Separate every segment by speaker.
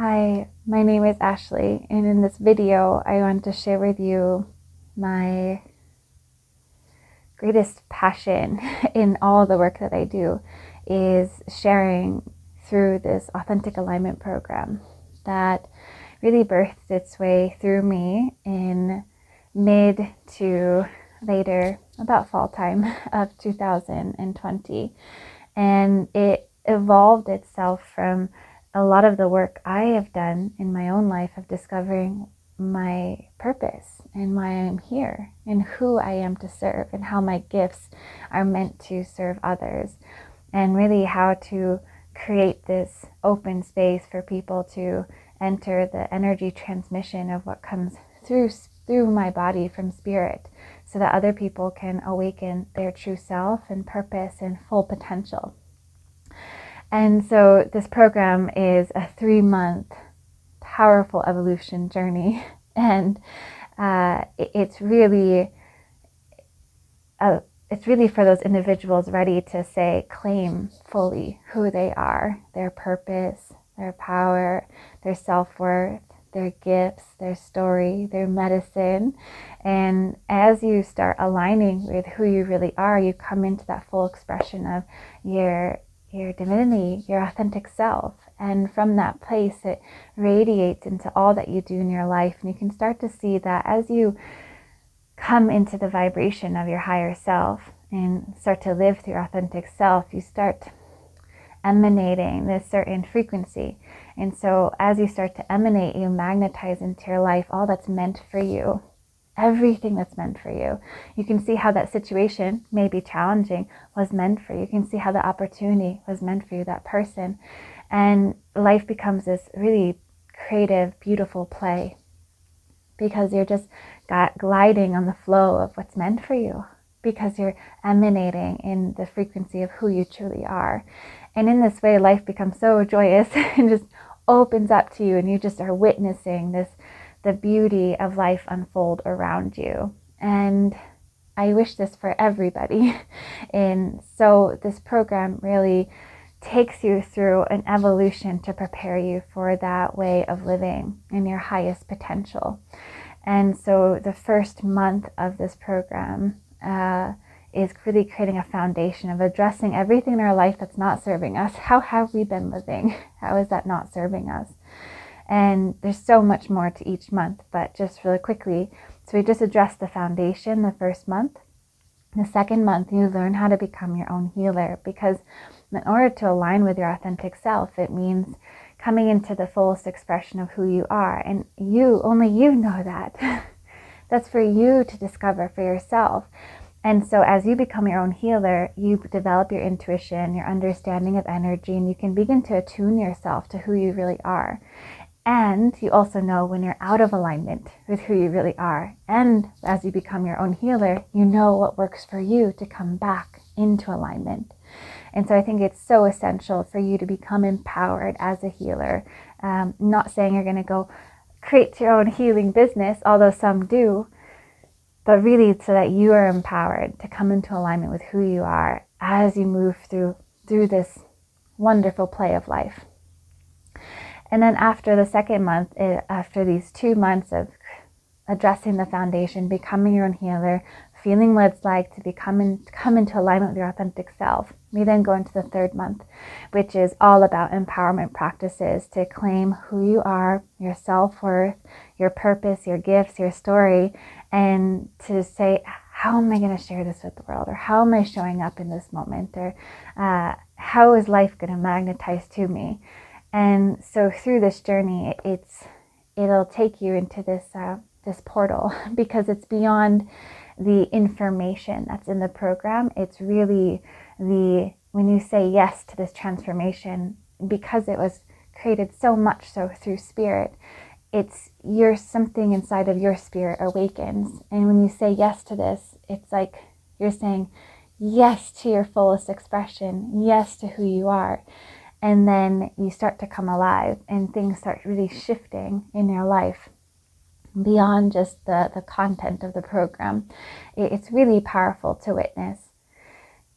Speaker 1: Hi, my name is Ashley, and in this video, I want to share with you my greatest passion in all the work that I do is sharing through this authentic alignment program that really birthed its way through me in mid to later, about fall time of 2020. And it evolved itself from a lot of the work I have done in my own life of discovering my purpose and why I'm here and who I am to serve and how my gifts are meant to serve others and really how to create this open space for people to enter the energy transmission of what comes through through my body from spirit so that other people can awaken their true self and purpose and full potential. And so this program is a 3 month powerful evolution journey and uh, it's really a, it's really for those individuals ready to say, claim fully who they are, their purpose, their power, their self worth, their gifts, their story, their medicine. And as you start aligning with who you really are, you come into that full expression of your your divinity, your authentic self. And from that place, it radiates into all that you do in your life. And you can start to see that as you come into the vibration of your higher self and start to live through your authentic self, you start emanating this certain frequency. And so as you start to emanate, you magnetize into your life all that's meant for you. Everything that's meant for you. You can see how that situation may be challenging was meant for you. You can see how the opportunity was meant for you, that person. And life becomes this really creative, beautiful play because you're just got gliding on the flow of what's meant for you because you're emanating in the frequency of who you truly are. And in this way, life becomes so joyous and just opens up to you, and you just are witnessing this the beauty of life unfold around you. And I wish this for everybody. And so, this program really takes you through an evolution to prepare you for that way of living in your highest potential. And so, the first month of this program, uh, is really creating a foundation of addressing everything in our life that's not serving us. How have we been living? How is that not serving us? And there's so much more to each month, but just really quickly. So we just addressed the foundation the first month. The second month, you learn how to become your own healer because in order to align with your authentic self, it means coming into the fullest expression of who you are. And you, only you know that. That's for you to discover for yourself. And so, as you become your own healer, you develop your intuition, your understanding of energy, and you can begin to attune yourself to who you really are. And you also know when you're out of alignment with who you really are. And as you become your own healer, you know what works for you to come back into alignment. And so I think it's so essential for you to become empowered as a healer. Um, not saying you're going to go create your own healing business, although some do, but really so that you are empowered to come into alignment with who you are as you move through through this wonderful play of life. And then after the second month, it, after these two months of addressing the foundation, becoming your own healer, feeling what it's like to become in, come into alignment with your authentic self. We then go into the third month, which is all about empowerment practices to claim who you are, your self worth, your purpose, your gifts, your story, and to say, how am I going to share this with the world? Or how am I showing up in this moment? Or uh, how is life going to magnetize to me? And so through this journey, it's it'll take you into this uh, this portal because it's beyond the information that's in the program. It's really the when you say yes to this transformation because it was created so much so through spirit it's your something inside of your spirit awakens and when you say yes to this it's like you're saying yes to your fullest expression yes to who you are and then you start to come alive and things start really shifting in your life beyond just the, the content of the program. It's really powerful to witness.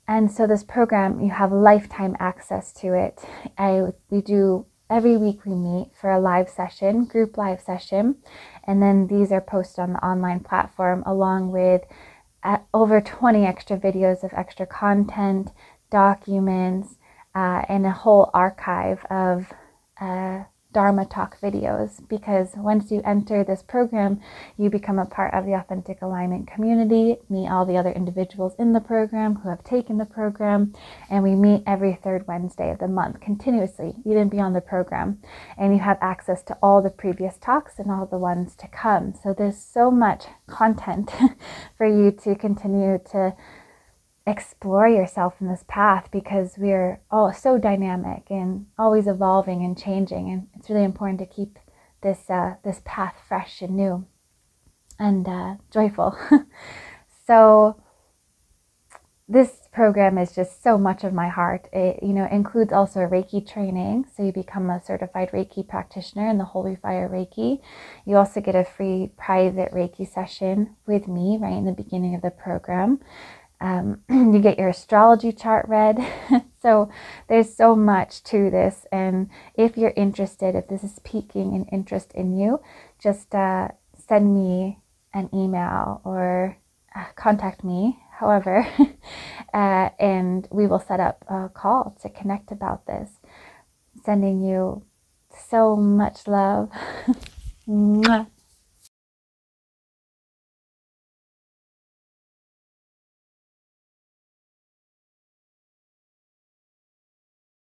Speaker 1: And so this program you have lifetime access to it. I we do every week we meet for a live session, group live session, and then these are posted on the online platform along with uh, over 20 extra videos of extra content, documents, uh, and a whole archive of uh, Dharma Talk videos because once you enter this program, you become a part of the Authentic Alignment community, meet all the other individuals in the program who have taken the program, and we meet every third Wednesday of the month continuously, even beyond the program. And you have access to all the previous talks and all the ones to come. So there's so much content for you to continue to explore yourself in this path because we're all so dynamic and always evolving and changing and it's really important to keep this uh, this path fresh and new and uh, joyful. So this program is just so much of my heart. It you know includes also reiki training. So you become a certified reiki practitioner in the holy fire reiki. You also get a free private reiki session with me right in the beginning of the program um, you get your astrology chart read. so there's so much to this. And if you're interested, if this is piquing an interest in you, just uh, send me an email or uh, contact me, however, uh, and we will set up a call to connect about this. Sending you so much love.